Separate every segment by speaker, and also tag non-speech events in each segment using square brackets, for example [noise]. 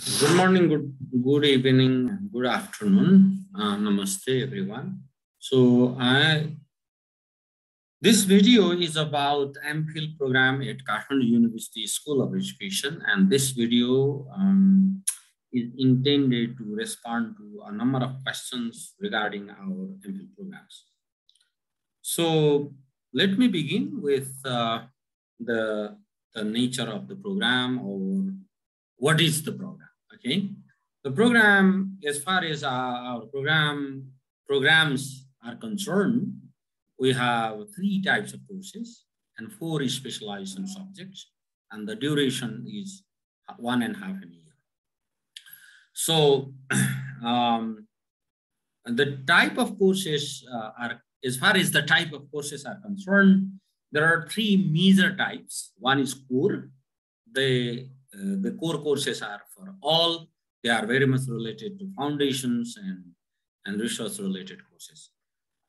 Speaker 1: Good morning, good, good evening, good afternoon. Uh, namaste, everyone. So I, this video is about MPhil program at Kathmandu University School of Education. And this video um, is intended to respond to a number of questions regarding our MPhil programs. So let me begin with uh, the, the nature of the program or what is the program, okay? The program, as far as our, our program programs are concerned, we have three types of courses and four specialization subjects, and the duration is one and a half a year. So [clears throat] um, the type of courses uh, are, as far as the type of courses are concerned, there are three major types. One is core. The, uh, the core courses are for all. They are very much related to foundations and, and research related courses.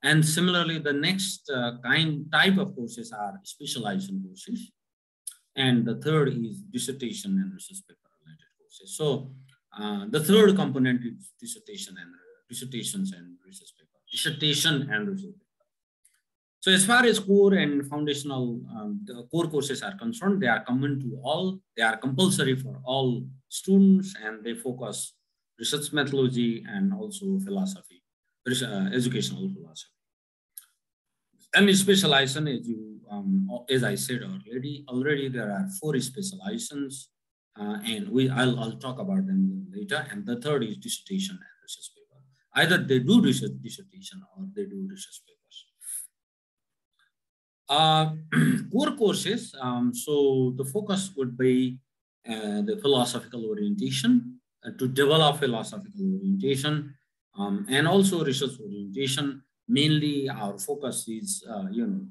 Speaker 1: And similarly, the next uh, kind type of courses are specialization courses. And the third is dissertation and research paper related courses. So uh, the third component is dissertation and dissertations and research paper. Dissertation and research paper. So as far as core and foundational um, core courses are concerned, they are common to all. They are compulsory for all students, and they focus research methodology and also philosophy, uh, educational philosophy. And specialization, as you, um, as I said already, already there are four specializations, uh, and we I'll, I'll talk about them later. And the third is dissertation and research paper. Either they do research dissertation or they do research papers. Uh, [clears throat] core courses, um, so the focus would be uh, the philosophical orientation, uh, to develop philosophical orientation, um, and also research orientation. Mainly our focus is, uh, you know,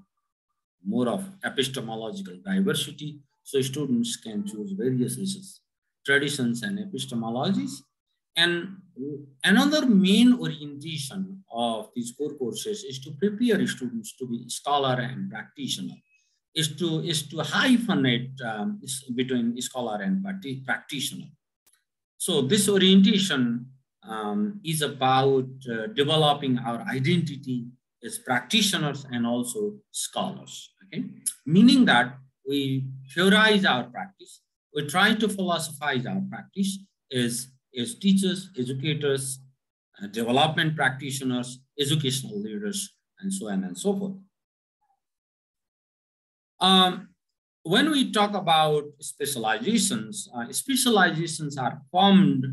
Speaker 1: more of epistemological diversity. So students can choose various research traditions and epistemologies. And another main orientation of these core courses is to prepare students to be scholar and practitioner, is to, is to hyphenate um, between scholar and practitioner. So this orientation um, is about uh, developing our identity as practitioners and also scholars, okay? Meaning that we theorize our practice, we try to philosophize our practice as, as teachers, educators, uh, development practitioners, educational leaders, and so on and so forth. Um, when we talk about specializations, uh, specializations are formed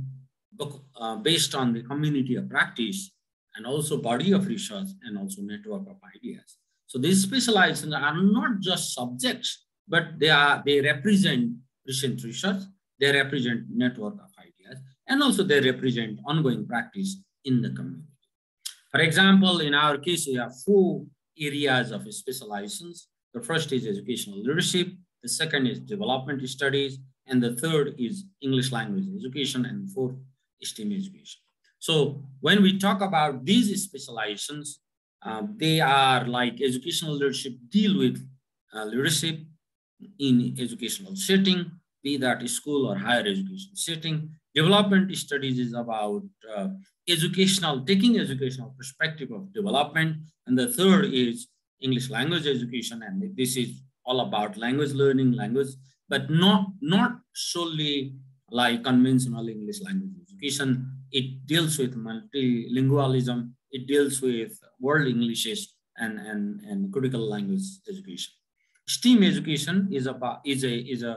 Speaker 1: uh, based on the community of practice and also body of research and also network of ideas. So these specializations are not just subjects, but they are they represent recent research, they represent network of and also they represent ongoing practice in the community. For example, in our case, we have four areas of specializations. The first is educational leadership, the second is development studies, and the third is English language education, and fourth STEM education. So when we talk about these specializations, um, they are like educational leadership deal with uh, leadership in educational setting, be that school or higher education setting. Development studies is about uh, educational, taking educational perspective of development. And the third is English language education. And this is all about language learning, language, but not, not solely like conventional English language education. It deals with multilingualism. It deals with world Englishes and, and, and critical language education. STEAM education is, about, is, a, is a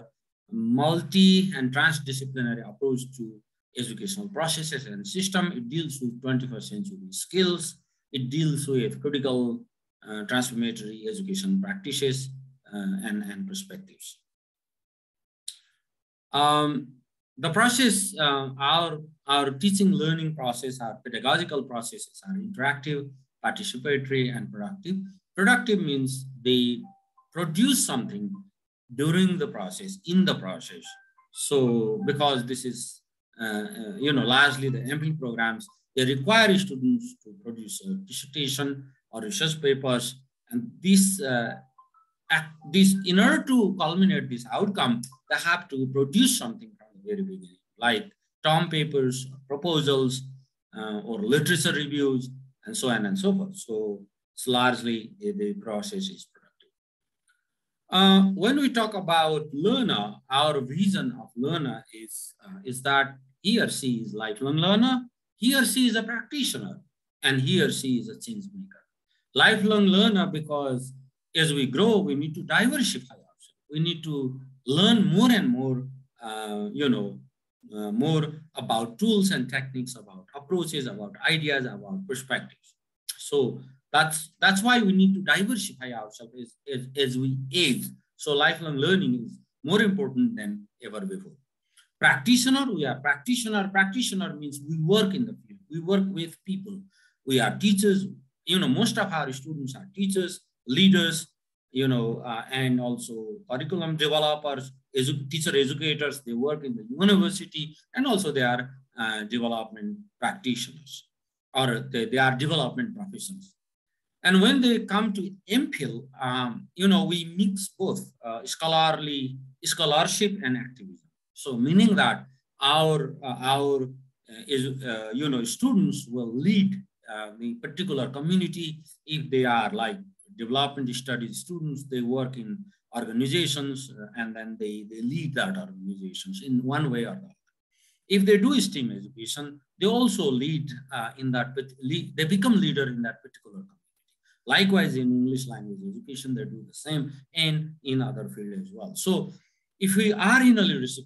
Speaker 1: multi and transdisciplinary approach to educational processes and system. It deals with 21st century skills. It deals with critical uh, transformatory education practices uh, and, and perspectives. Um, the process, uh, our, our teaching learning process, our pedagogical processes are interactive, participatory, and productive. Productive means they produce something during the process, in the process. So because this is, uh, uh, you know, largely the MPhil programs, they require students to produce a dissertation or research papers. And this, uh, this in order to culminate this outcome, they have to produce something from the very beginning, like term papers, proposals, uh, or literature reviews, and so on and so forth. So it's largely the process is. Uh, when we talk about learner, our vision of learner is, uh, is that he or she is lifelong learner, he or she is a practitioner, and he or she is a change maker. Lifelong learner because as we grow, we need to diversify ourselves. We need to learn more and more, uh, you know, uh, more about tools and techniques, about approaches, about ideas, about perspectives. So that's that's why we need to diversify ourselves as, as, as we age. So lifelong learning is more important than ever before. Practitioner, we are practitioner. Practitioner means we work in the field. We work with people. We are teachers. You know, most of our students are teachers, leaders, you know, uh, and also curriculum developers, edu teacher educators, they work in the university, and also they are uh, development practitioners, or they, they are development professionals. And when they come to MPhil, um, you know, we mix both uh, scholarly, scholarship and activism. So meaning that our, uh, our uh, is, uh, you know, students will lead the particular community if they are like development studies students, they work in organizations uh, and then they, they lead that organizations in one way or the other. If they do STEAM education, they also lead uh, in that, lead, they become leader in that particular community. Likewise, in English language education, they do the same and in other fields as well. So if we are in a leadership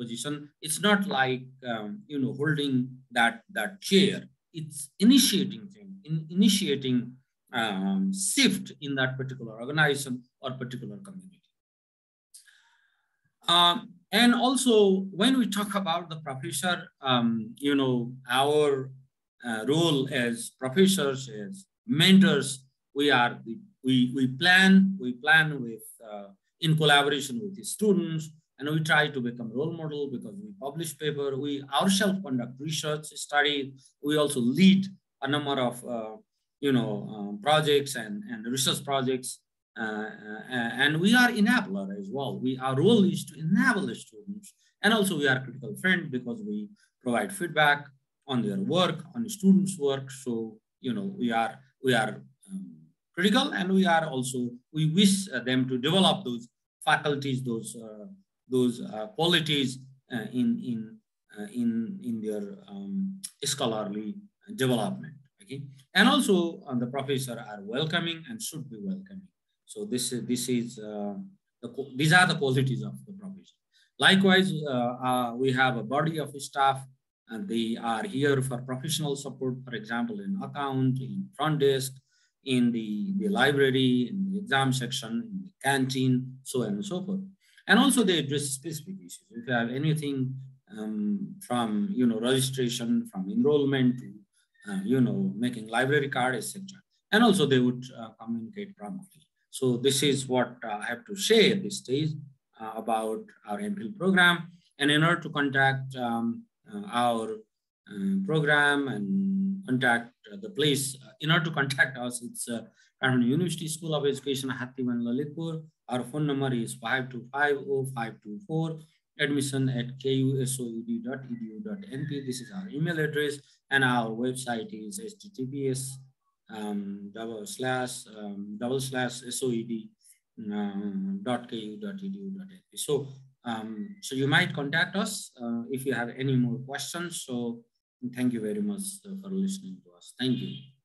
Speaker 1: position, it's not like, um, you know, holding that, that chair, it's initiating things, in, initiating um, shift in that particular organization or particular community. Um, and also, when we talk about the professor, um, you know, our uh, role as professors, as mentors, we are the, we we plan we plan with uh, in collaboration with the students, and we try to become role model because we publish paper. We ourselves conduct research study. We also lead a number of uh, you know, um, projects and, and research projects. Uh, uh, and we are enabler as well. We, our role is to enable the students. And also we are critical friend because we provide feedback on their work, on the students' work. So, you know, we are, we are um, critical and we are also, we wish them to develop those faculties, those, uh, those uh, qualities uh, in, in, uh, in, in their um, scholarly development. Okay, and also uh, the professor are welcoming and should be welcoming. So this is this is uh, the these are the qualities of the professor. Likewise, uh, uh, we have a body of staff and they are here for professional support, for example, in account, in front desk, in the, the library, in the exam section, in the canteen, so on and so forth. And also they address specific issues. If you have anything um, from you know registration, from enrollment to uh, you know, making library card, etc. And also they would uh, communicate promptly. So this is what uh, I have to say at this stage about our MPhil program. And in order to contact um, our program and contact the place, in order to contact us, it's uh, University School of Education, Hattiban Lalitpur. Our phone number is 5250524 admission at kusoed.edu.np. This is our email address and our website is https um, double slash um, double slash soed um, dot ku. So, um, so you might contact us uh, if you have any more questions. So thank you very much uh, for listening to us. Thank you.